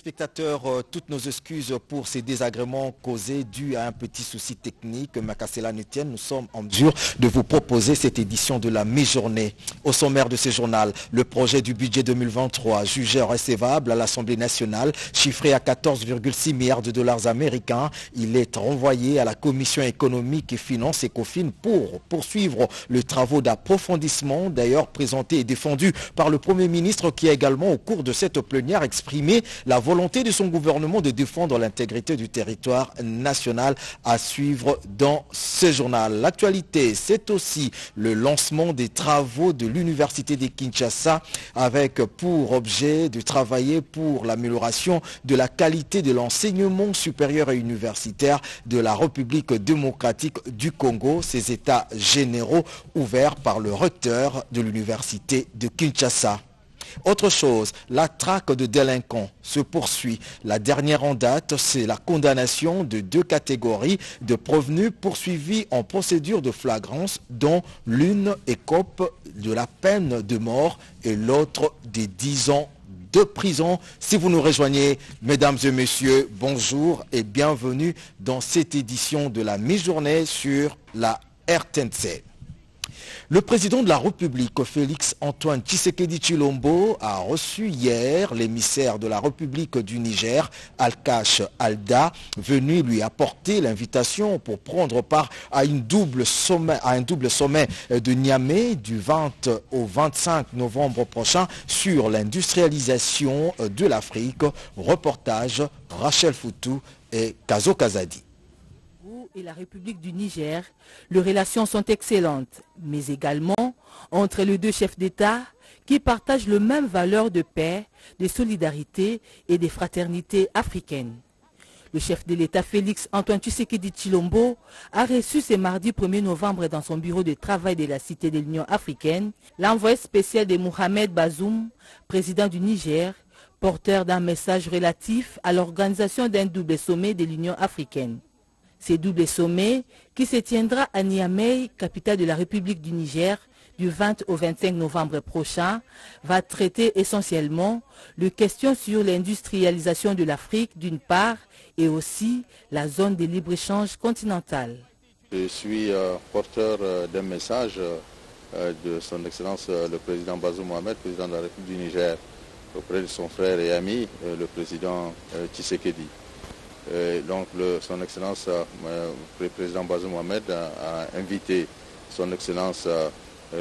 téléspectateurs, euh, toutes nos excuses pour ces désagréments causés dus à un petit souci technique. Macasela Netienne, nous sommes en mesure de vous proposer cette édition de la mi-journée. Au sommaire de ce journal, le projet du budget 2023 jugé recevable à l'Assemblée nationale, chiffré à 14,6 milliards de dollars américains. Il est renvoyé à la Commission économique et finance ECOFIN pour poursuivre les travaux d'approfondissement, d'ailleurs présenté et défendu par le Premier ministre qui a également au cours de cette plénière exprimé la volonté de son gouvernement de défendre l'intégrité du territoire national à suivre dans ce journal. L'actualité, c'est aussi le lancement des travaux de l'Université de Kinshasa avec pour objet de travailler pour l'amélioration de la qualité de l'enseignement supérieur et universitaire de la République démocratique du Congo, ces états généraux ouverts par le recteur de l'Université de Kinshasa. Autre chose, la traque de délinquants se poursuit. La dernière en date, c'est la condamnation de deux catégories de provenus poursuivis en procédure de flagrance, dont l'une écope de la peine de mort et l'autre des 10 ans de prison. Si vous nous rejoignez, mesdames et messieurs, bonjour et bienvenue dans cette édition de la mi-journée sur la RTNC. Le président de la République, Félix Antoine Tshisekedi Chilombo, a reçu hier l'émissaire de la République du Niger, Al-Kash Alda, venu lui apporter l'invitation pour prendre part à, à un double sommet de Niamey du 20 au 25 novembre prochain sur l'industrialisation de l'Afrique. Reportage Rachel Foutou et Kazo Kazadi et la République du Niger, les relations sont excellentes, mais également entre les deux chefs d'État qui partagent le même valeur de paix, de solidarité et de fraternité africaine. Le chef de l'État Félix Antoine Tshisekedi Chilombo a reçu ce mardi 1er novembre dans son bureau de travail de la Cité de l'Union africaine l'envoyé spécial de Mohamed Bazoum, président du Niger, porteur d'un message relatif à l'organisation d'un double sommet de l'Union africaine. Ce double sommet, qui se tiendra à Niamey, capitale de la République du Niger, du 20 au 25 novembre prochain, va traiter essentiellement les questions sur l'industrialisation de l'Afrique d'une part et aussi la zone de libre-échange continentale. Je suis euh, porteur euh, d'un message euh, de son Excellence le président Bazoum Mohamed, président de la République du Niger, auprès de son frère et ami, le président Tshisekedi. Euh, donc son Excellence, euh, le président Bazoum Mohamed a, invité son Excellence euh,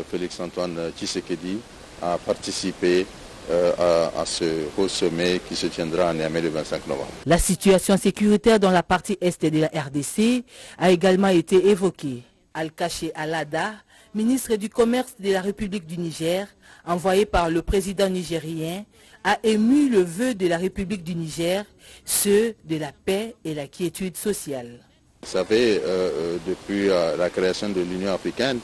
Félix Antoine Tshisekedi à participer à, ce haut sommet qui se tiendra en Niamey le 25 novembre. La situation sécuritaire dans la partie est de la RDC a également été évoquée. Al-Kaché Alada, ministre du Commerce de la République du Niger, envoyé par le président nigérien, a ému le vœu de la République du Niger, ceux de la paix et la quiétude sociale. Vous savez, euh, euh, depuis euh, la création de l'Union africaine,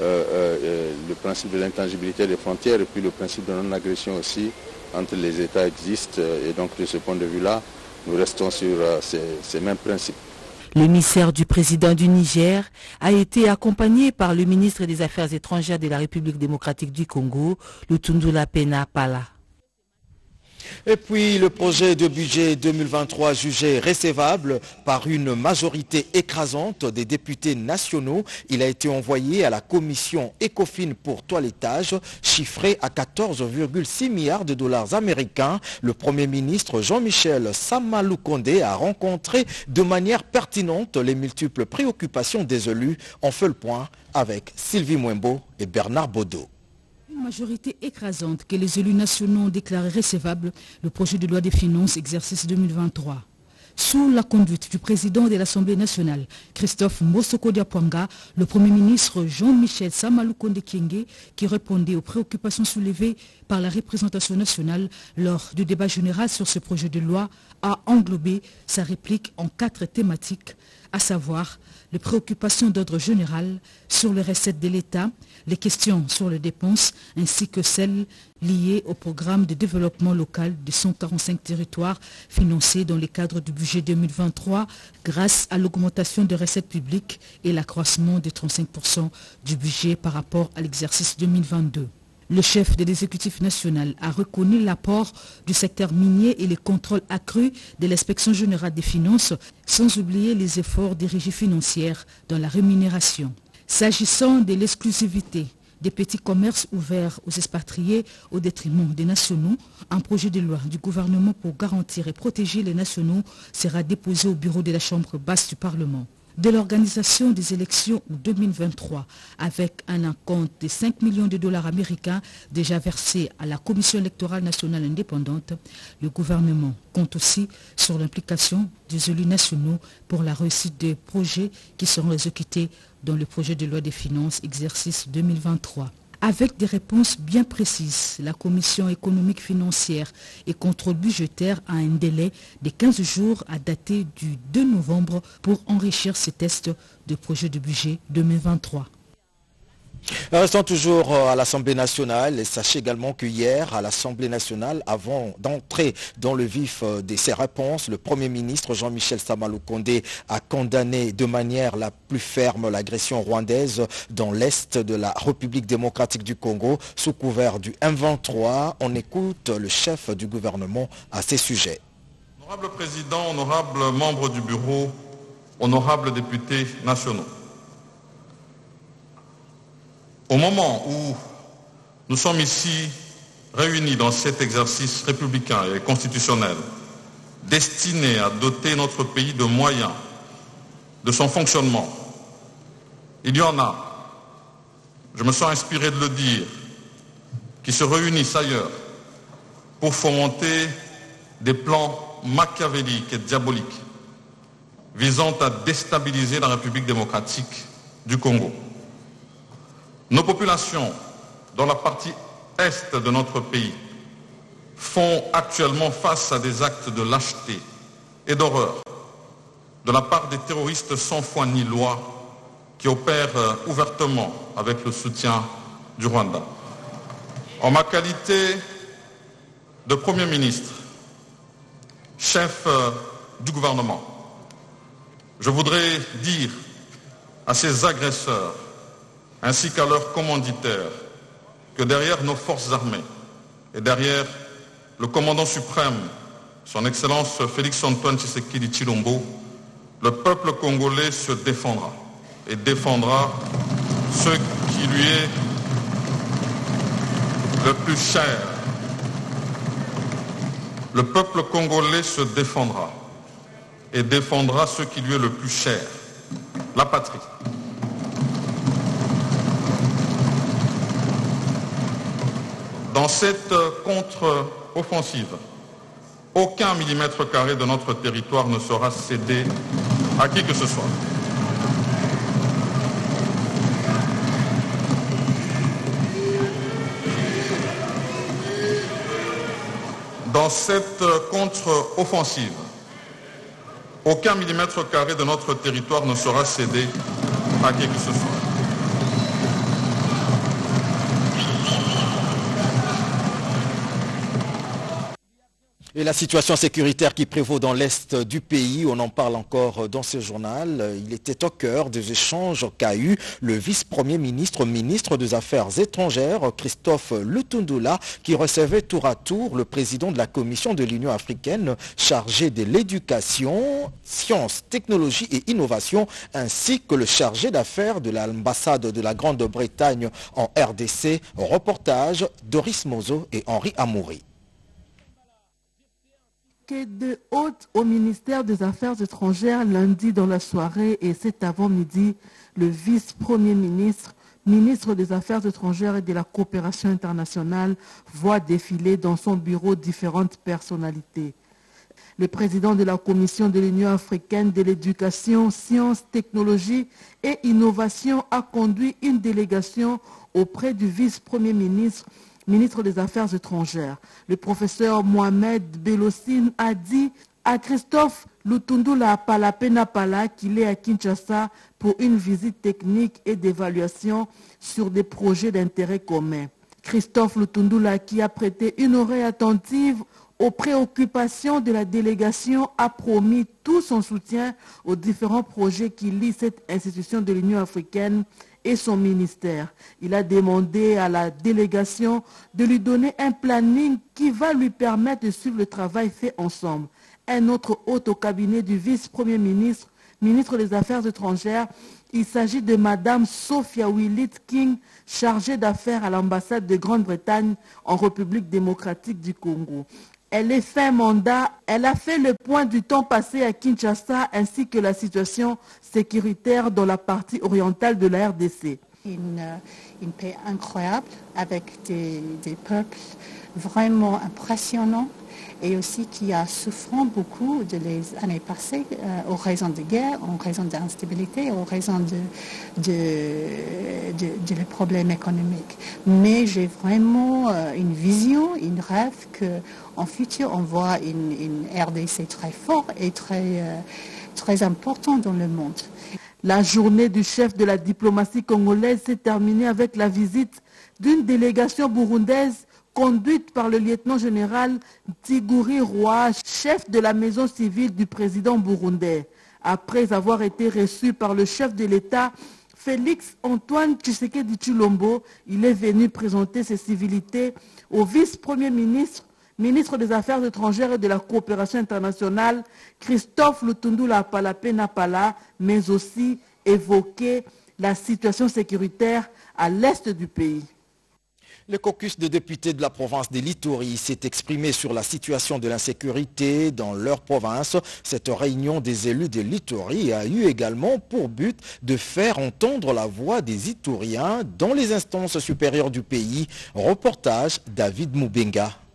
le principe de l'intangibilité des frontières et puis le principe de non-agression aussi entre les États existent. Et donc de ce point de vue-là, nous restons sur ces, ces mêmes principes. L'émissaire du président du Niger a été accompagné par le ministre des Affaires étrangères de la République démocratique du Congo, Lutundula Pena Pala. Et puis le projet de budget 2023 jugé recevable par une majorité écrasante des députés nationaux, il a été envoyé à la commission ECOFIN pour toilettage, chiffré à 14,6 milliards de dollars américains. Le Premier ministre Jean-Michel Samaloukonde a rencontré de manière pertinente les multiples préoccupations des élus. On fait le point avec Sylvie Mwembo et Bernard Baudot majorité écrasante que les élus nationaux ont déclaré recevable le projet de loi des finances exercice 2023. Sous la conduite du président de l'Assemblée nationale, Christophe Mosoko Diapwanga, le Premier ministre Jean-Michel Samaloukonde Kienge, qui répondait aux préoccupations soulevées par la représentation nationale lors du débat général sur ce projet de loi, a englobé sa réplique en quatre thématiques, à savoir les préoccupations d'ordre général sur les recettes de l'État, les questions sur les dépenses ainsi que celles liées au programme de développement local de 145 territoires financés dans le cadre du budget 2023 grâce à l'augmentation des recettes publiques et l'accroissement de 35% du budget par rapport à l'exercice 2022. Le chef de l'exécutif national a reconnu l'apport du secteur minier et les contrôles accrus de l'inspection générale des finances, sans oublier les efforts des régies financières dans la rémunération. S'agissant de l'exclusivité des petits commerces ouverts aux expatriés au détriment des nationaux, un projet de loi du gouvernement pour garantir et protéger les nationaux sera déposé au bureau de la Chambre basse du Parlement de l'organisation des élections 2023 avec un acompte de 5 millions de dollars américains déjà versés à la Commission électorale nationale indépendante, le gouvernement compte aussi sur l'implication des élus nationaux pour la réussite des projets qui seront exécutés dans le projet de loi des finances exercice 2023 avec des réponses bien précises. La Commission économique financière et contrôle budgétaire a un délai de 15 jours à dater du 2 novembre pour enrichir ces tests de projet de budget 2023. Restons toujours euh, à l'Assemblée nationale et sachez également que hier, à l'Assemblée nationale, avant d'entrer dans le vif euh, de ses réponses, le Premier ministre Jean-Michel Samalou Kondé a condamné de manière la plus ferme l'agression rwandaise dans l'Est de la République démocratique du Congo sous couvert du M23. On écoute le chef du gouvernement à ces sujets. Honorable Président, honorable membre du bureau, honorables députés nationaux. Au moment où nous sommes ici réunis dans cet exercice républicain et constitutionnel, destiné à doter notre pays de moyens de son fonctionnement, il y en a, je me sens inspiré de le dire, qui se réunissent ailleurs pour fomenter des plans machiavéliques et diaboliques visant à déstabiliser la République démocratique du Congo. Nos populations, dans la partie est de notre pays, font actuellement face à des actes de lâcheté et d'horreur de la part des terroristes sans foi ni loi qui opèrent euh, ouvertement avec le soutien du Rwanda. En ma qualité de Premier ministre, chef euh, du gouvernement, je voudrais dire à ces agresseurs ainsi qu'à leurs commanditaires, que derrière nos forces armées et derrière le commandant suprême, son Excellence Félix Antoine Tshisekedi Chilombo, le peuple congolais se défendra et défendra ce qui lui est le plus cher. Le peuple congolais se défendra et défendra ce qui lui est le plus cher, la patrie. Dans cette contre-offensive, aucun millimètre carré de notre territoire ne sera cédé à qui que ce soit. Dans cette contre-offensive, aucun millimètre carré de notre territoire ne sera cédé à qui que ce soit. Et la situation sécuritaire qui prévaut dans l'Est du pays, on en parle encore dans ce journal. Il était au cœur des échanges qu'a eu le vice-premier ministre, ministre des Affaires étrangères, Christophe Lutundula, qui recevait tour à tour le président de la Commission de l'Union africaine chargé de l'éducation, sciences, technologie et innovation, ainsi que le chargé d'affaires de l'ambassade de la Grande-Bretagne en RDC. Reportage Doris Mozo et Henri Amoury de haute au ministère des Affaires étrangères lundi dans la soirée et cet avant-midi, le vice-premier ministre, ministre des Affaires étrangères et de la coopération internationale, voit défiler dans son bureau différentes personnalités. Le président de la Commission de l'Union africaine de l'éducation, sciences, technologie et innovation a conduit une délégation auprès du vice-premier ministre ministre des Affaires étrangères. Le professeur Mohamed Belossine a dit à Christophe Lutundula Pala qu'il est à Kinshasa pour une visite technique et d'évaluation sur des projets d'intérêt commun. Christophe Lutundula, qui a prêté une oreille attentive aux préoccupations de la délégation, a promis tout son soutien aux différents projets qui lient cette institution de l'Union africaine et son ministère. Il a demandé à la délégation de lui donner un planning qui va lui permettre de suivre le travail fait ensemble. Un autre hôte au cabinet du vice-premier ministre, ministre des Affaires étrangères, il s'agit de Madame Sophia Willit King, chargée d'affaires à l'ambassade de Grande-Bretagne en République démocratique du Congo. Elle est fait mandat, elle a fait le point du temps passé à Kinshasa ainsi que la situation sécuritaire dans la partie orientale de la RDC. Une, une paix incroyable avec des peuples vraiment impressionnants et aussi qui a souffert beaucoup de les années passées euh, aux raisons de guerre, en raison d'instabilité, aux raisons de, de, de, de, problèmes économiques. Mais j'ai vraiment euh, une vision, une rêve qu'en futur on voit une, une, RDC très forte et très, euh, très importante dans le monde. La journée du chef de la diplomatie congolaise s'est terminée avec la visite d'une délégation burundaise conduite par le lieutenant-général Tiguri Roy, chef de la maison civile du président burundais. Après avoir été reçu par le chef de l'État, Félix Antoine Tshisekedi Chulombo, il est venu présenter ses civilités au vice-premier ministre, ministre des Affaires étrangères et de la coopération internationale, Christophe Lutundula Palapé-Napala, mais aussi évoquer la situation sécuritaire à l'est du pays. Le caucus de députés de la province de Litourie s'est exprimé sur la situation de l'insécurité dans leur province. Cette réunion des élus de Litourie a eu également pour but de faire entendre la voix des Itouriens dans les instances supérieures du pays. Reportage David Moubenga.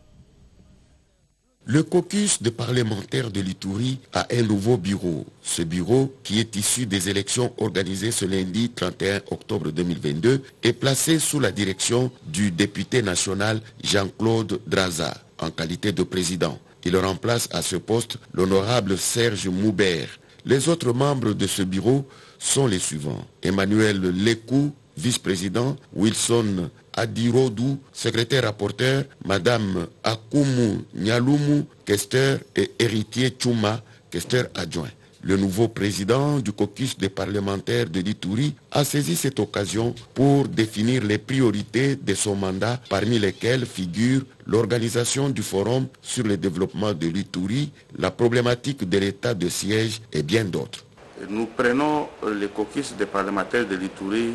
Le caucus de parlementaires de l'Itourie a un nouveau bureau. Ce bureau, qui est issu des élections organisées ce lundi 31 octobre 2022, est placé sous la direction du député national Jean-Claude Draza, en qualité de président. Il remplace à ce poste l'honorable Serge Moubert. Les autres membres de ce bureau sont les suivants. Emmanuel Lekou, vice-président, Wilson Adirodou, secrétaire rapporteur, Madame Akumu Nyalumu, questeur et héritier Chuma, questeur adjoint. Le nouveau président du caucus des parlementaires de l'Itourie a saisi cette occasion pour définir les priorités de son mandat, parmi lesquelles figure l'organisation du forum sur le développement de l'Itourie, la problématique de l'état de siège et bien d'autres. Nous prenons le caucus des parlementaires de l'Itourie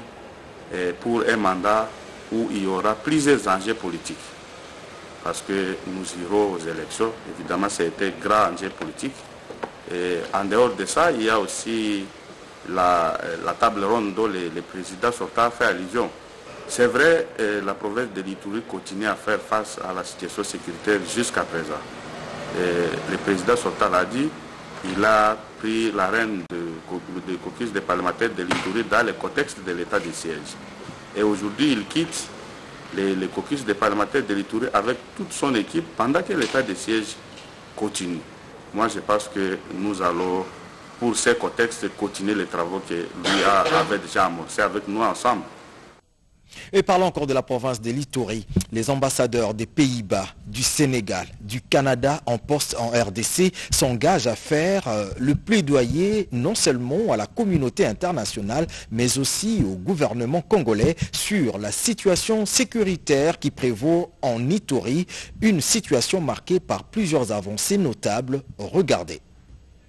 pour un mandat où il y aura plusieurs enjeux politiques. Parce que nous irons aux élections, évidemment c'était grand enjeu politique. Et en dehors de ça, il y a aussi la, la table ronde dont le, le président sortant fait allusion. C'est vrai, la province de l'Itourie continue à faire face à la situation sécuritaire jusqu'à présent. Le président sortant l'a dit, il a pris la reine de, de caucus des parlementaires de l'Itourie dans le contexte de l'état de siège. Et aujourd'hui, il quitte les, les caucus des parlementaires de l'Itourie avec toute son équipe pendant que l'état de siège continue. Moi, je pense que nous allons, pour ces contextes, continuer les travaux que lui a, avait déjà amorcés avec nous ensemble. Et parlons encore de la province de l'Itourie. Les ambassadeurs des Pays-Bas, du Sénégal, du Canada en poste en RDC s'engagent à faire euh, le plaidoyer non seulement à la communauté internationale, mais aussi au gouvernement congolais sur la situation sécuritaire qui prévaut en Itourie, une situation marquée par plusieurs avancées notables. Regardez.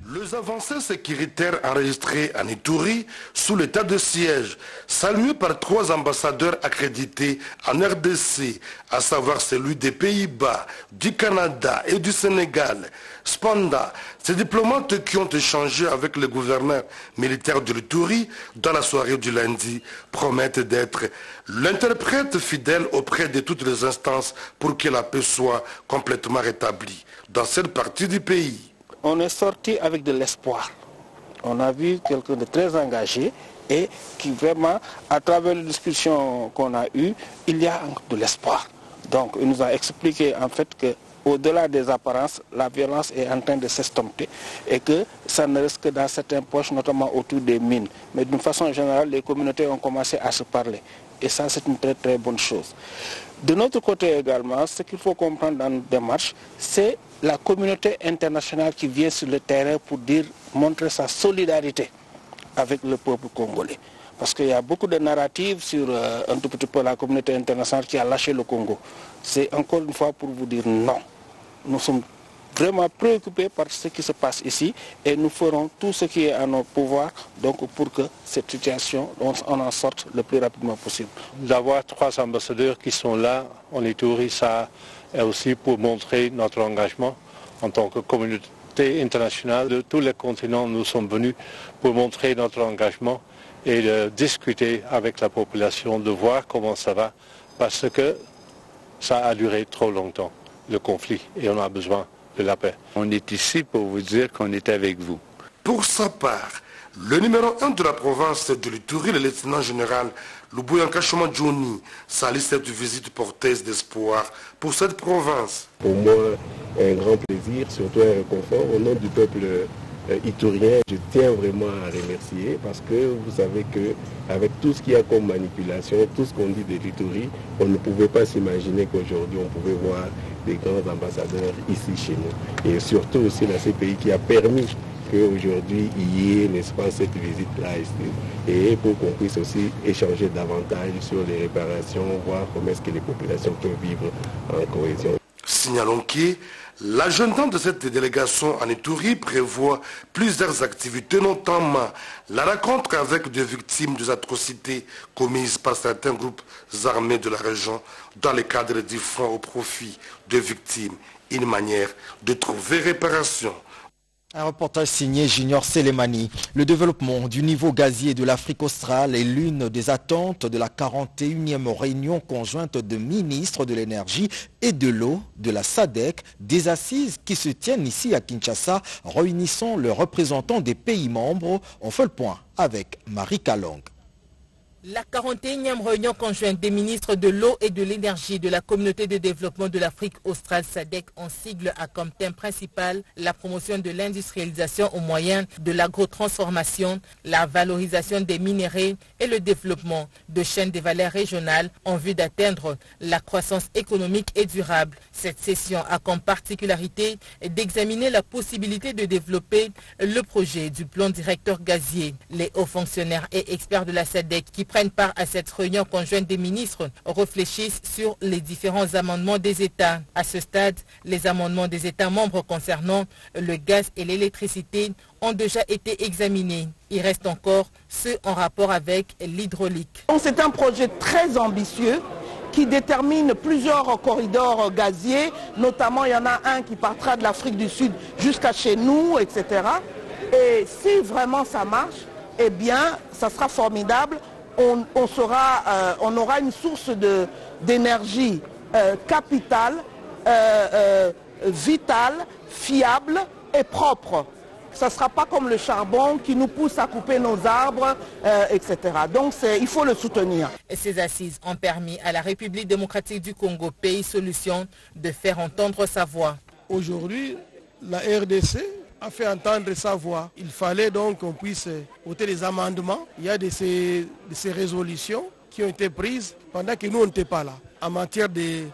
Les avancées sécuritaires enregistrées en Itourie sous l'état de siège, saluées par trois ambassadeurs accrédités en RDC, à savoir celui des Pays-Bas, du Canada et du Sénégal. Cependant, ces diplomates qui ont échangé avec le gouverneur militaire de l'Itourie dans la soirée du lundi promettent d'être l'interprète fidèle auprès de toutes les instances pour que la paix soit complètement rétablie dans cette partie du pays on est sorti avec de l'espoir. On a vu quelqu'un de très engagé et qui vraiment, à travers les discussions qu'on a eues, il y a de l'espoir. Donc il nous a expliqué en fait que au-delà des apparences, la violence est en train de s'estomper et que ça ne reste que dans certaines poches, notamment autour des mines. Mais d'une façon générale, les communautés ont commencé à se parler. Et ça, c'est une très très bonne chose. De notre côté également, ce qu'il faut comprendre dans notre démarche, c'est la communauté internationale qui vient sur le terrain pour dire, montrer sa solidarité avec le peuple congolais. Parce qu'il y a beaucoup de narratives sur euh, un tout petit peu la communauté internationale qui a lâché le Congo. C'est encore une fois pour vous dire non. Nous sommes vraiment préoccupés par ce qui se passe ici et nous ferons tout ce qui est à notre pouvoir donc, pour que cette situation, on, en sorte le plus rapidement possible. D'avoir trois ambassadeurs qui sont là en Ituri, ça est aussi pour montrer notre engagement en tant que communauté internationale de tous les continents. Nous sommes venus pour montrer notre engagement et de discuter avec la population, de voir comment ça va, parce que ça a duré trop longtemps, le conflit, et on a besoin de la paix. On est ici pour vous dire qu'on est avec vous. Pour sa part, le numéro 1 de la province de l'Itourie, le lieutenant général Lubuyanka Johnny, salue cette visite porteuse d'espoir pour cette province. Pour moi, un grand plaisir, surtout un réconfort au nom du peuple euh, iturien, je tiens vraiment à remercier parce que vous savez que avec tout ce qu'il y a comme manipulation, tout ce qu'on dit de l'Itourie, on ne pouvait pas s'imaginer qu'aujourd'hui on pouvait voir des grands ambassadeurs ici chez nous. Et surtout aussi la CPI qui a permis qu'aujourd'hui il y ait, n'est-ce pas, cette visite-là et pour qu'on puisse aussi échanger davantage sur les réparations, voir comment est-ce que les populations peuvent vivre en cohésion. Signalons que L'agenda de cette délégation en Itourie prévoit plusieurs activités, notamment la rencontre avec des victimes des atrocités commises par certains groupes armés de la région dans le cadre du fonds au profit des victimes, une manière de trouver réparation un reportage signé Junior Selemani. Le développement du niveau gazier de l'Afrique australe est l'une des attentes de la 41e réunion conjointe de ministres de l'énergie et de l'eau de la SADEC, des assises qui se tiennent ici à Kinshasa, réunissant les représentants des pays membres. On fait le point avec Marie Kalong. La 41e réunion conjointe des ministres de l'eau et de l'énergie de la communauté de développement de l'Afrique australe SADEC en sigle a comme thème principal la promotion de l'industrialisation au moyen de l'agrotransformation, la valorisation des minéraux et le développement de chaînes de valeur régionales en vue d'atteindre la croissance économique et durable. Cette session a comme particularité d'examiner la possibilité de développer le projet du plan directeur gazier. Les hauts fonctionnaires et experts de la SADEC qui prennent part à cette réunion conjointe des ministres réfléchissent sur les différents amendements des États. À ce stade, les amendements des États membres concernant le gaz et l'électricité ont déjà été examinés. Il reste encore ceux en rapport avec l'hydraulique. C'est un projet très ambitieux qui détermine plusieurs corridors gaziers, notamment il y en a un qui partira de l'Afrique du Sud jusqu'à chez nous, etc. Et si vraiment ça marche, eh bien, ça sera formidable on, euh, on aura une source d'énergie euh, capitale, euh, vitale, fiable et propre. Ça ne sera pas comme le charbon qui nous pousse à couper nos arbres, etc. Donc il faut le soutenir. ces assises ont permis à la République démocratique du Congo, pays solution, de faire entendre sa voix. Aujourd'hui, la RDC a fait entendre sa voix. Il fallait donc qu'on puisse voter des amendements. Il y a de ces, résolutions qui ont été prises pendant que nous, on n'était pas là. En matière de,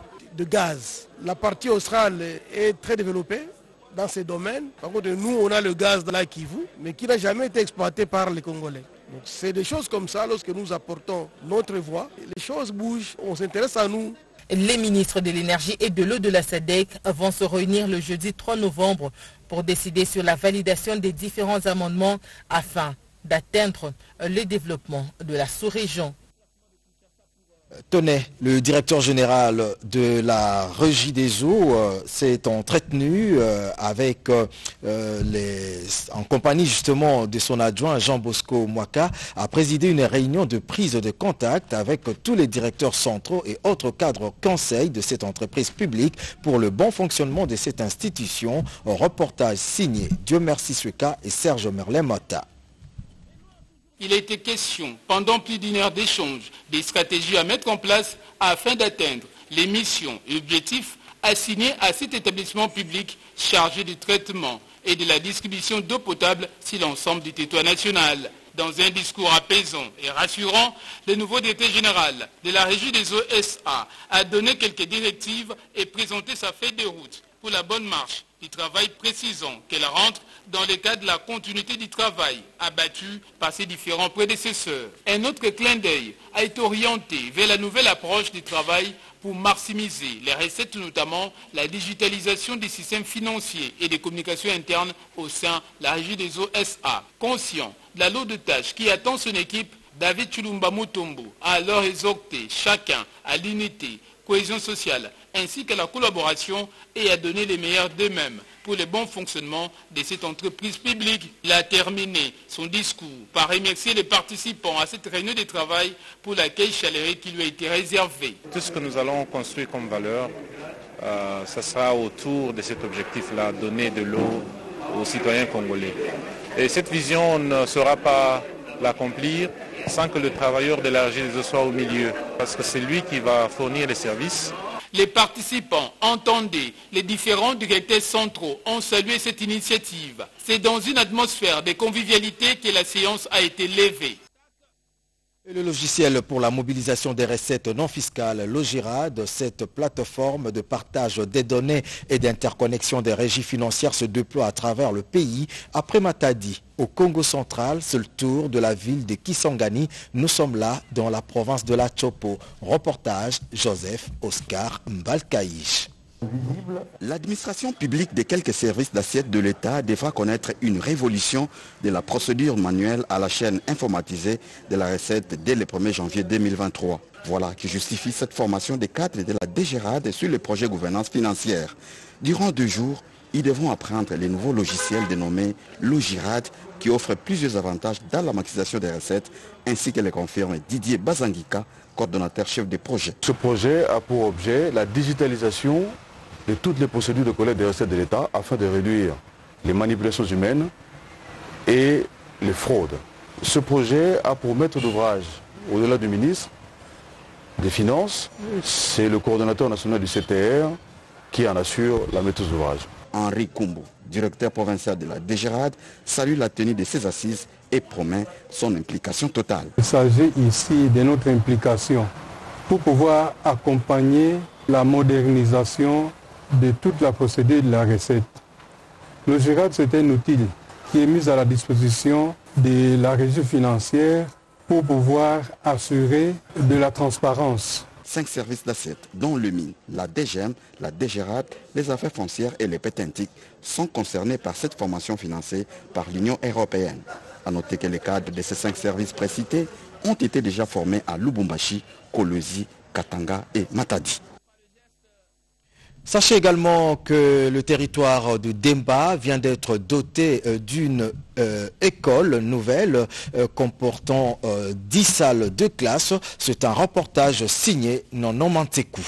gaz, la partie australe est très développée dans ces domaines. Par contre, nous, on a le gaz dans la Kivu, mais qui n'a jamais été exploité par les Congolais. Donc c'est des choses comme ça lorsque nous apportons notre voix. Les choses bougent, on s'intéresse à nous. Les ministres de l'énergie et de l'eau de la SADEC vont se réunir le jeudi 3 novembre pour décider sur la validation des différents amendements afin d'atteindre le développement de la sous-région. Tonnet, le directeur général de la Régie des eaux, euh, s'est entretenu euh, avec euh, en compagnie justement de son adjoint Jean Bosco Mwaka, a présidé une réunion de prise de contact avec tous les directeurs centraux et autres cadres conseils de cette entreprise publique pour le bon fonctionnement de cette institution. Reportage signé Dieu merci Sueka et Serge Merlet-Mota. Il a été question, pendant plus d'une heure d'échange, des stratégies à mettre en place afin d'atteindre les missions et objectifs assignés à cet établissement public chargé du traitement et de la distribution d'eau potable sur l'ensemble du territoire national. Dans un discours apaisant et rassurant, le nouveau directeur général de la régie des eaux SA a donné quelques directives et présenté sa feuille de route pour la bonne marche du travail, précisant qu'elle rentre dans le cadre de la continuité du travail abattu par ses différents prédécesseurs. Un autre clin d'œil a été orienté vers la nouvelle approche du travail pour maximiser les recettes, notamment la digitalisation des systèmes financiers et des communications internes au sein de la régie des OSA. Conscient de la lourde de tâches qui attend son équipe, David Chulumba Mutombo a alors exhorté chacun à l'unité, cohésion sociale ainsi qu'à la collaboration et à donner les meilleurs d'eux-mêmes pour le bon fonctionnement de cette entreprise publique. Il a terminé son discours par remercier les participants à cette réunion de travail pour l'accueil chaleureux qui lui a été réservé. Tout ce que nous allons construire comme valeur, euh, ce sera autour de cet objectif-là, donner de l'eau aux citoyens congolais. Et cette vision ne sera pas l'accomplir sans que le travailleur de la soit au milieu, parce que c'est lui qui va fournir les services les participants entendaient les différents directeurs centraux ont salué cette initiative. C'est dans une atmosphère de convivialité que la séance a été levée. Le logiciel pour la mobilisation des recettes non fiscales, Logirad, cette plateforme de partage des données et d'interconnexion des régies financières se déploie à travers le pays. Après Matadi, au Congo central, c'est le tour de la ville de Kisangani. Nous sommes là dans la province de la Chopo. Reportage Joseph Oscar Mbalkaïch. L'administration publique des quelques services d'assiette de l'État devra connaître une révolution de la procédure manuelle à la chaîne informatisée de la recette dès le 1er janvier 2023. Voilà qui justifie cette formation des cadres de la DGRAD sur le projet gouvernance financière. Durant deux jours, ils devront apprendre les nouveaux logiciels dénommés Logirad qui offrent plusieurs avantages dans la maximisation des recettes ainsi que le confirme Didier Bazangika, coordonnateur chef des projets. Ce projet a pour objet la digitalisation de toutes les procédures de collecte des recettes de l'État afin de réduire les manipulations humaines et les fraudes. Ce projet a pour maître d'ouvrage, au-delà du ministre des Finances, c'est le coordonnateur national du CTR qui en assure la maîtrise d'ouvrage. Henri Kumbo, directeur provincial de la DGRAD, salue la tenue de ces assises et promet son implication totale. Il s'agit ici de notre implication pour pouvoir accompagner la modernisation de toute la procédure de la recette. Le GIRAD, c'est un outil qui est mis à la disposition de la régie financière pour pouvoir assurer de la transparence. Cinq services d'assiette, dont le mine, la DGM, la DGRAD, les affaires foncières et les pétentiques, sont concernés par cette formation financée par l'Union européenne. A noter que les cadres de ces cinq services précités ont été déjà formés à Lubumbashi, Kolosi, Katanga et Matadi. Sachez également que le territoire de Demba vient d'être doté euh, d'une euh, école nouvelle euh, comportant 10 salles de classe. C'est un reportage signé Nono Mantekou.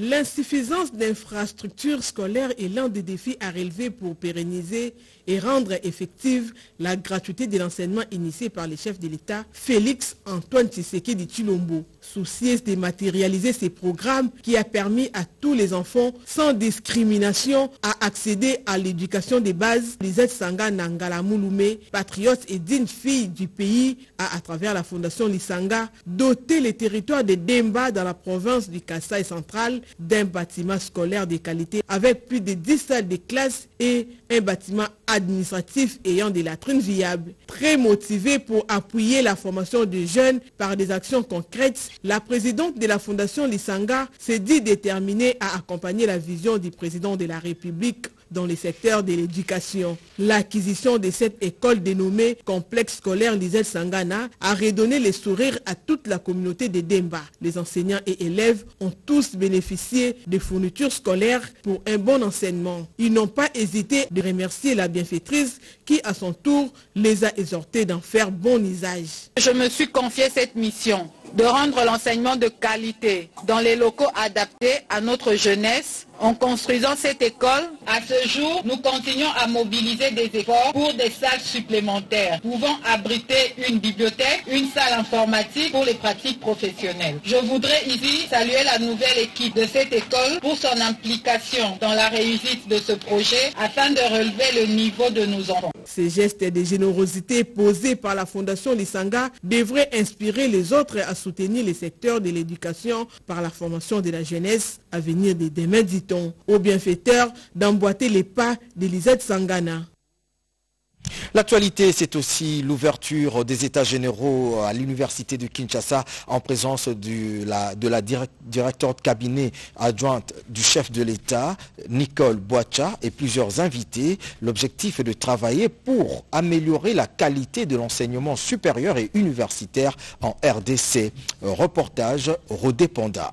L'insuffisance d'infrastructures scolaires est l'un des défis à relever pour pérenniser et rendre effective la gratuité de l'enseignement initié par le chef de l'État, Félix Antoine Tshisekedi Chilombo soucieuse de matérialiser ces programmes qui a permis à tous les enfants sans discrimination à accéder à l'éducation des bases. Lisette Sanga Nangala Mouloumé, patriote et digne fille du pays, a à travers la fondation Lisanga doté les territoires de Demba dans la province du Kassai central d'un bâtiment scolaire de qualité avec plus de 10 salles de classe et un bâtiment administratif ayant des latrines viables. Très motivé pour appuyer la formation des jeunes par des actions concrètes, la présidente de la Fondation Lisanga s'est dit déterminée à accompagner la vision du président de la République dans le secteur de l'éducation. L'acquisition de cette école dénommée Complexe scolaire Lisette Sangana a redonné les sourires à toute la communauté de Demba. Les enseignants et élèves ont tous bénéficié de fournitures scolaires pour un bon enseignement. Ils n'ont pas hésité de remercier la bienfaitrice qui, à son tour, les a exhortés d'en faire bon usage. Je me suis confié cette mission de rendre l'enseignement de qualité dans les locaux adaptés à notre jeunesse en construisant cette école, à ce jour, nous continuons à mobiliser des efforts pour des salles supplémentaires, pouvant abriter une bibliothèque, une salle informatique pour les pratiques professionnelles. Je voudrais ici saluer la nouvelle équipe de cette école pour son implication dans la réussite de ce projet afin de relever le niveau de nos enfants. Ces gestes de générosité posés par la Fondation Lisanga devraient inspirer les autres à soutenir les secteurs de l'éducation par la formation de la jeunesse à venir des demain invitons aux bienfaiteurs d'emboîter les pas d'Elisette Sangana. L'actualité, c'est aussi l'ouverture des états généraux à l'université de Kinshasa en présence de la, de directeur de cabinet adjointe du chef de l'État, Nicole Boacha, et plusieurs invités. L'objectif est de travailler pour améliorer la qualité de l'enseignement supérieur et universitaire en RDC. Reportage Rodépanda.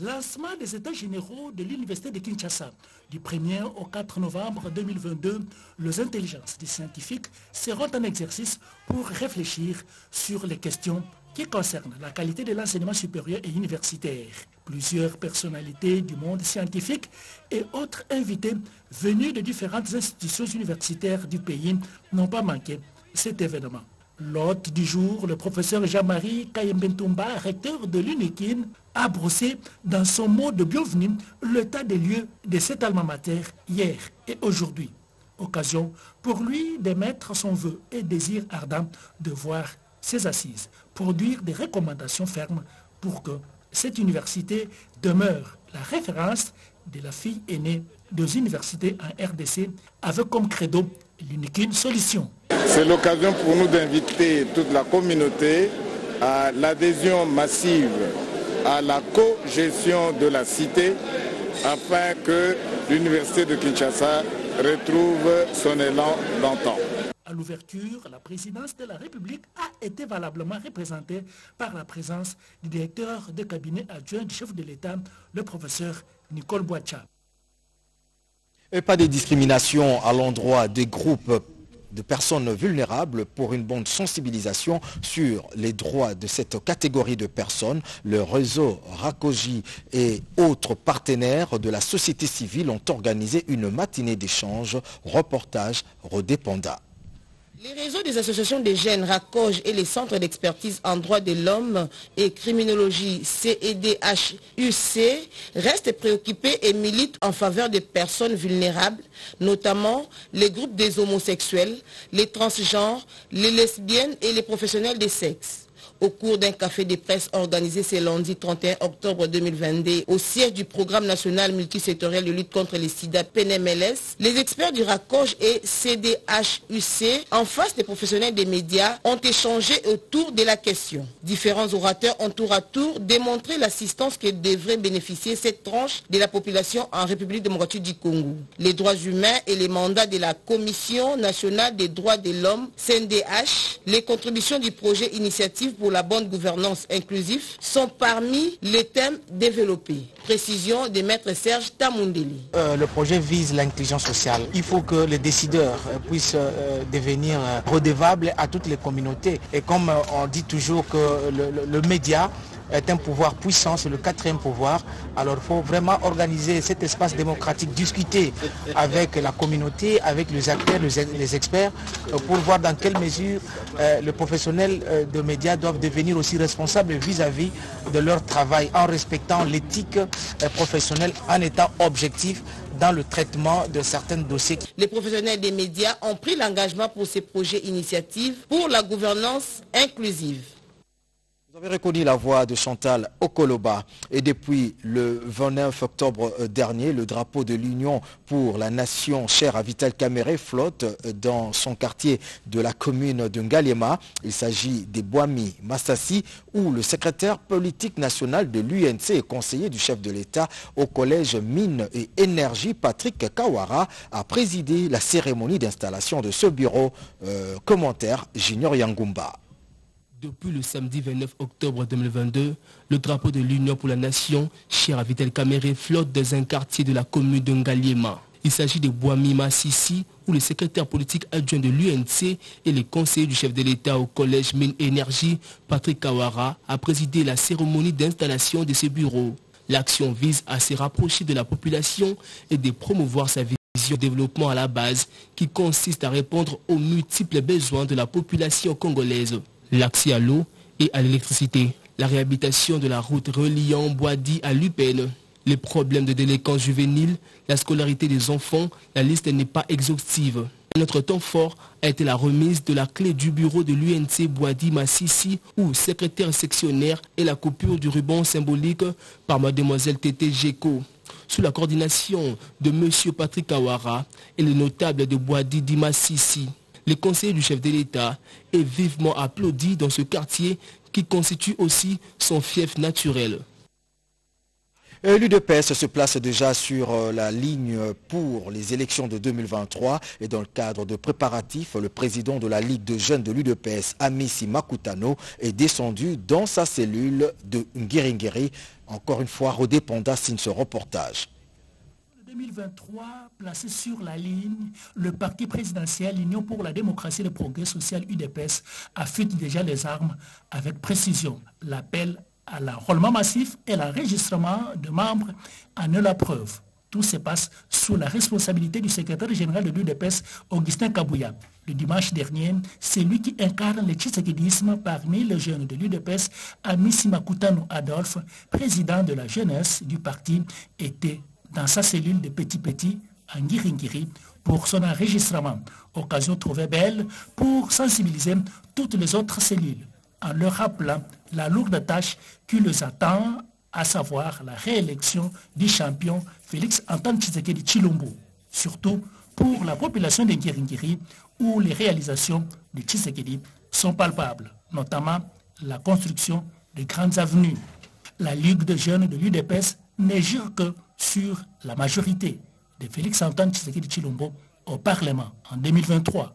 Lancement des états généraux de l'université de Kinshasa. Du 1er au 4 novembre 2022, les intelligences des scientifiques seront en exercice pour réfléchir sur les questions qui concernent la qualité de l'enseignement supérieur et universitaire. Plusieurs personnalités du monde scientifique et autres invités venus de différentes institutions universitaires du pays n'ont pas manqué cet événement. L'hôte du jour, le professeur Jean-Marie Kayembentumba, recteur de l'UNIKIN, a brossé dans son mot de bienvenue le tas des lieux de cet alma mater hier et aujourd'hui. Occasion pour lui d'émettre son vœu et désir ardent de voir ses assises produire des recommandations fermes pour que cette université demeure la référence de la fille aînée des universités en RDC avec comme credo l'unique solution. C'est l'occasion pour nous d'inviter toute la communauté à l'adhésion massive à la co-gestion de la cité afin que l'université de Kinshasa retrouve son élan d'antan. À l'ouverture, la présidence de la République a été valablement représentée par la présence du directeur de cabinet adjoint du chef de l'État, le professeur Nicole Boacha. Et pas de discrimination à l'endroit des groupes de personnes vulnérables pour une bonne sensibilisation sur les droits de cette catégorie de personnes. Le réseau Rakoji et autres partenaires de la société civile ont organisé une matinée d'échange, reportage Rodépanda. Les réseaux des associations des jeunes RACOGE et les centres d'expertise en droits de l'homme et criminologie CEDHUC restent préoccupés et militent en faveur des personnes vulnérables, notamment les groupes des homosexuels, les transgenres, les lesbiennes et les professionnels des sexes au cours d'un café de presse organisé ce lundi 31 octobre 2022 au siège du programme national multisectoriel de lutte contre les sida PNMLS, les experts du RACOGE et CDHUC, en face des professionnels des médias, ont échangé autour de la question. Différents orateurs ont tour à tour démontré l'assistance que devrait bénéficier cette tranche de la population en République démocratique du Congo. Les droits humains et les mandats de la Commission nationale des droits de l'homme, CNDH, les contributions du projet initiative pour la bonne gouvernance inclusive sont parmi les thèmes développés. Précision de maître Serge Tamundeli. Euh, le projet vise l'inclusion sociale. Il faut que les décideurs euh, puissent euh, devenir redevables à toutes les communautés. Et comme on dit toujours que le média est un pouvoir puissant, c'est le quatrième pouvoir. Alors il faut vraiment organiser cet espace démocratique, discuter avec la communauté, avec les acteurs, les, experts, euh, pour voir dans quelle mesure euh, les professionnels euh, de médias doivent devenir aussi responsables vis-à-vis de leur travail en respectant l'éthique professionnelle, en étant objectif dans le traitement de certains dossiers. Les professionnels des médias ont pris l'engagement pour ces projets initiatives pour la gouvernance inclusive. Vous avez reconnu la voix de Chantal Okoloba et depuis le 29 octobre euh, dernier, le drapeau de l'Union pour la nation chère à Vital Caméré flotte euh, dans son quartier de la commune de Ngaliema. Il s'agit des Boami Massassi où le secrétaire politique national de l'UNC et conseiller du chef de l'État au collège Mines et Énergie, Patrick Kawara, a présidé la cérémonie d'installation de ce bureau. Euh, commentaire Junior Yangumba. Depuis le samedi 29 octobre 2022, le drapeau de l'Union pour la Nation, cher à Vitel Caméré, flotte dans un quartier de la commune de Ngaliema. Il s'agit de Boamima Sissi, où le secrétaire politique adjoint de l'UNC et les conseillers du chef de l'État au collège Mine Énergie, Patrick Kawara, a présidé la cérémonie d'installation de ce bureau. L'action vise à se rapprocher de la population et de promouvoir sa vision de développement à la base qui consiste à répondre aux multiples besoins de la population congolaise l'accès à l'eau et à l'électricité, la réhabilitation de la route reliant Boadi à Lupène, les problèmes de délinquance juvénile, la scolarité des enfants, la liste n'est pas exhaustive. Un autre temps fort a été la remise de la clé du bureau de l'UNC Boadi Massissi ou secrétaire sectionnaire et la coupure du ruban symbolique par mademoiselle Tété Geko. Sous la coordination de M. Patrick Awara et le notable de Boadi Dimassissi. Les conseillers du chef de l'État est vivement applaudi dans ce quartier qui constitue aussi son fief naturel. L'UDPS se place déjà sur euh, la ligne pour les élections de 2023 et dans le cadre de préparatifs, le président de la Ligue de jeunes de l'UDPS, Amissi Makutano, est descendu dans sa cellule de Ngiringiri. Encore une fois, Rodépanda signe ce reportage. 2023, placé sur la ligne, le parti présidentiel, l'Union pour la démocratie et le progrès social UDPS, affûte déjà les armes avec précision. L'appel à l'enrôlement massif et l'enregistrement de membres en est la preuve. Tout se passe sous la responsabilité du secrétaire général de l'UDPS, Augustin Kabouya. Le dimanche dernier, c'est lui qui incarne le tshisekidisme parmi les jeunes de l'UDPS, Amissi Makutano Adolphe, président de la jeunesse du parti, était dans sa cellule de Petit Petit à Ngiringiri pour son enregistrement. Occasion trouvée belle pour sensibiliser toutes les autres cellules en leur rappelant la lourde tâche qui les attend, à savoir la réélection du champion Félix Antoine Tshisekedi Chilombo. Surtout pour la population de Ngiringiri où les réalisations de Tshisekedi sont palpables, notamment la construction de grandes avenues. La Ligue de jeunes de l'UDPS ne jure que sur la majorité de Félix Antoine Tshisekedi Chilombo au Parlement en 2023.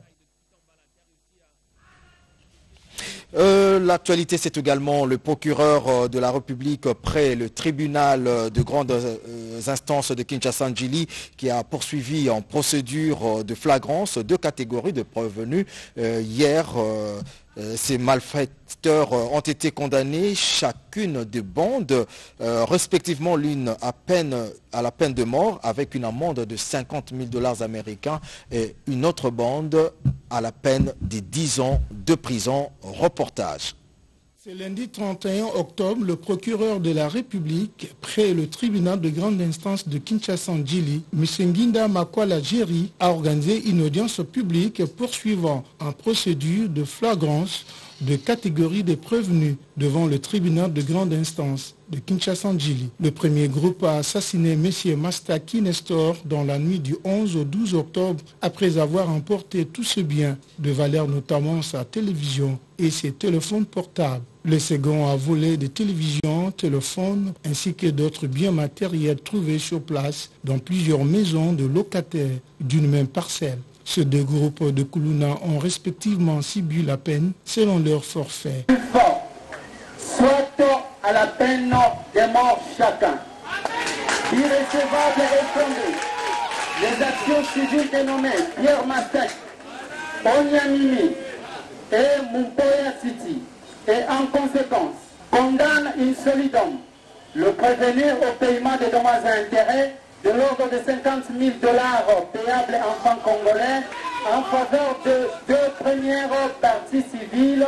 Euh, L'actualité, c'est également le procureur euh, de la République près le tribunal euh, de grandes euh, instances de Kinshasa Njili qui a poursuivi en procédure de flagrance deux catégories de prévenus. hier, ces malfaiteurs ont été condamnés, chacune des bandes, respectivement l'une à, à la peine de mort avec une amende de 50 000 dollars américains et une autre bande à la peine de 10 ans de prison. Reportage. C'est lundi 31 octobre, le procureur de la République, près le tribunal de grande instance de Kinshasa-Djili, M. Nginda Makwala a organisé une audience publique poursuivant en procédure de flagrance de catégorie des prévenus devant le tribunal de grande instance de Kinshasa-Djili. Le premier groupe a assassiné M. Mastaki Nestor dans la nuit du 11 au 12 octobre après avoir emporté tout ce bien de valeur, notamment sa télévision et ses téléphones portables. Le second a volé des télévisions, téléphones ainsi que d'autres biens matériels trouvés sur place dans plusieurs maisons de locataires d'une même parcelle. Ces deux groupes de Koulouna ont respectivement subi la peine selon leur forfait. Soit à la peine des morts chacun. Irrécevable et. Les actions civiles dénommées Pierre Mastek, Onyamimi et Mumpoya City et en conséquence condamne insolidement le prévenu au paiement des dommages et intérêts de l'ordre de 50 000 dollars payables en francs congolais en faveur de deux premières parties civiles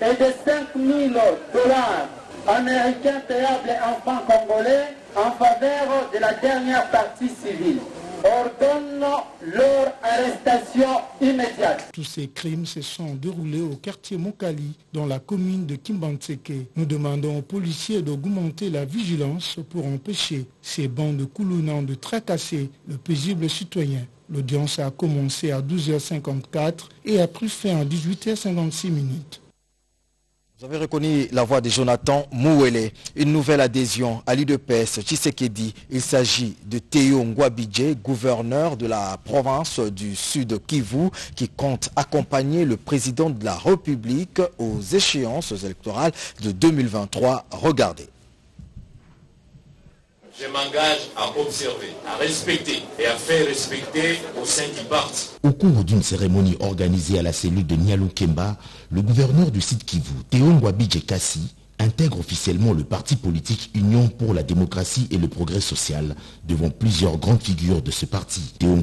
et de 5 000 dollars américains payables en francs congolais en faveur de la dernière partie civile ordonne leur arrestation immédiate. Tous ces crimes se sont déroulés au quartier Mokali, dans la commune de Kimbanseke. Nous demandons aux policiers d'augmenter la vigilance pour empêcher ces bandes de Koulounan de tracasser le paisible citoyen. L'audience a commencé à 12h54 et a pris fin à 18h56 minutes. Vous avez reconnu la voix de Jonathan Mouwele, une nouvelle adhésion à l'UDPS Tshisekedi. Il s'agit de Théo Ngwabidje, gouverneur de la province du Sud Kivu, qui compte accompagner le président de la République aux échéances électorales de 2023. Regardez. Je m'engage à observer, à respecter et à faire respecter au sein du parti. Au cours d'une cérémonie organisée à la cellule de Nialou Kemba, le gouverneur du site Kivu, Théo Ngwabidje Kassi, intègre officiellement le parti politique Union pour la démocratie et le progrès social devant plusieurs grandes figures de ce parti. Théo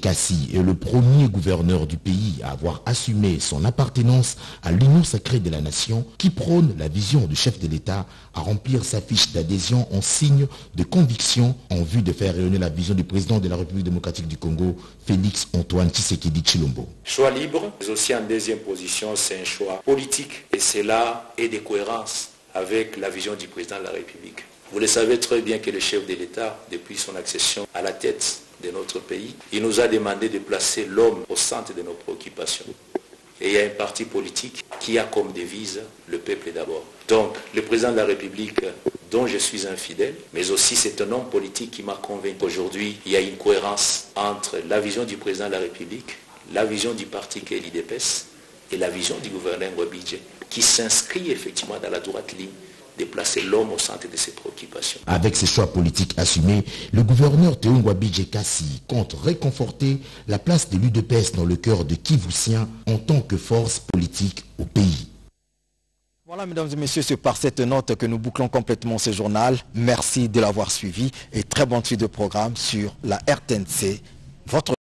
Kassi est le premier gouverneur du pays à avoir assumé son appartenance à l'Union sacrée de la nation qui prône la vision du chef de l'État à remplir sa fiche d'adhésion en signe de conviction en vue de faire rayonner la vision du président de la République démocratique du Congo, Félix Antoine Tshisekedi Chilombo. Choix libre, mais aussi en deuxième position, c'est un choix politique et cela est de cohérence avec la vision du président de la République. Vous le savez très bien que le chef de l'État, depuis son accession à la tête de notre pays, il nous a demandé de placer l'homme au centre de nos préoccupations. Et il y a un parti politique qui a comme devise le peuple d'abord. Donc, le président de la République, dont je suis infidèle, mais aussi c'est un homme politique qui m'a convaincu qu'aujourd'hui, il y a une cohérence entre la vision du président de la République, la vision du parti qu'est l'IDPS et la vision du gouverneur Wabidje qui s'inscrit effectivement dans la droite ligne de placer l'homme au centre de ses préoccupations. Avec ses choix politiques assumés, le gouverneur Théongwabi Kassi compte réconforter la place de l'UDPS dans le cœur de Kivousien en tant que force politique au pays. Voilà, mesdames et messieurs, c'est par cette note que nous bouclons complètement ce journal. Merci de l'avoir suivi et très bonne suite de programme sur la RTNC, votre